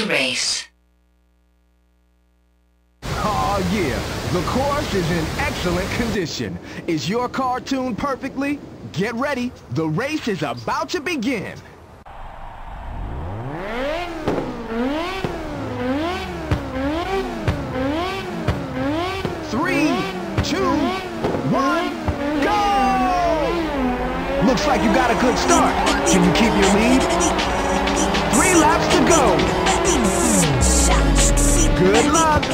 to race. Oh yeah, the course is in excellent condition. Is your car tuned perfectly? Get ready, the race is about to begin. Three, two, one, go! Looks like you got a good start. Can you keep your lead? Three laps to go. Good luck.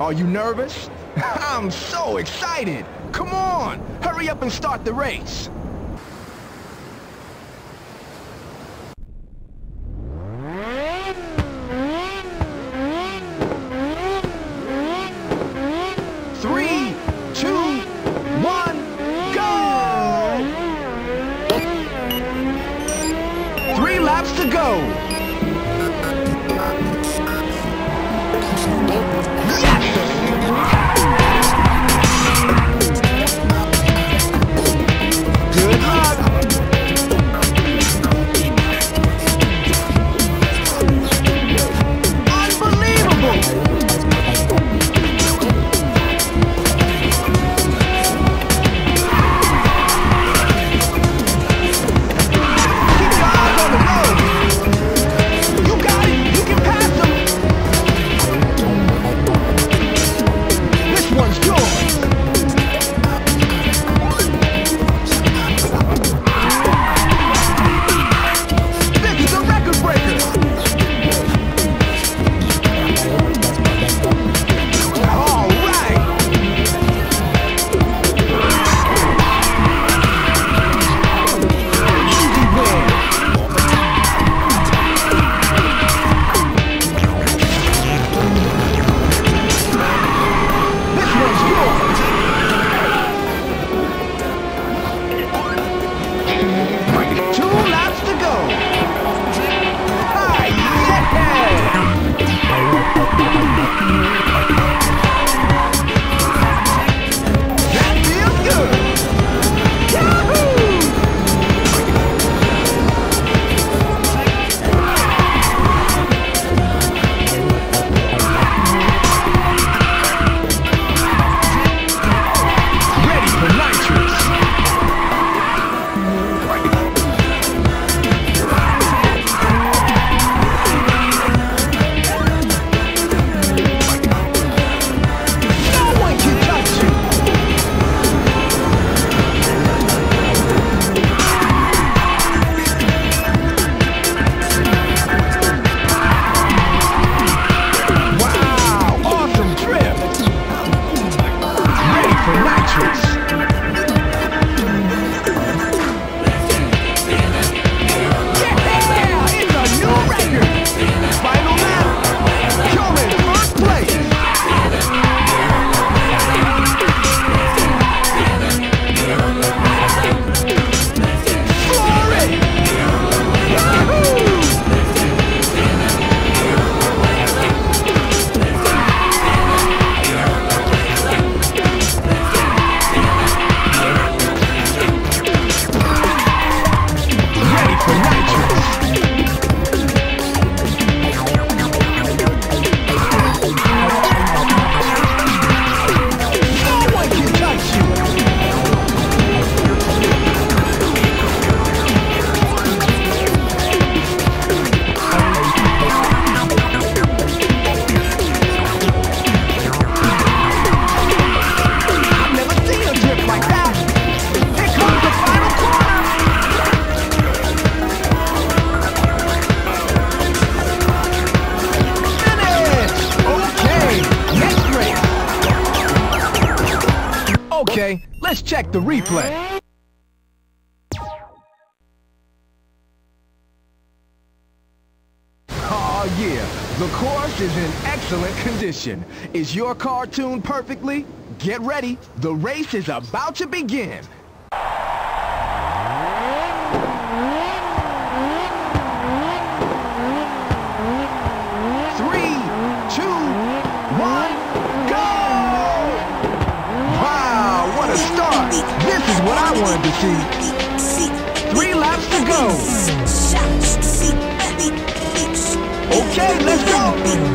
Are you nervous? I'm so excited. Come on, hurry up and start the race. Three, two, one, go! Three laps to go. Check the replay. Oh yeah, the course is in excellent condition. Is your car tuned perfectly? Get ready, the race is about to begin. Three, two, one, go! Wow, what a start! This is what I wanted to see. Three laps to go. Okay, let's go.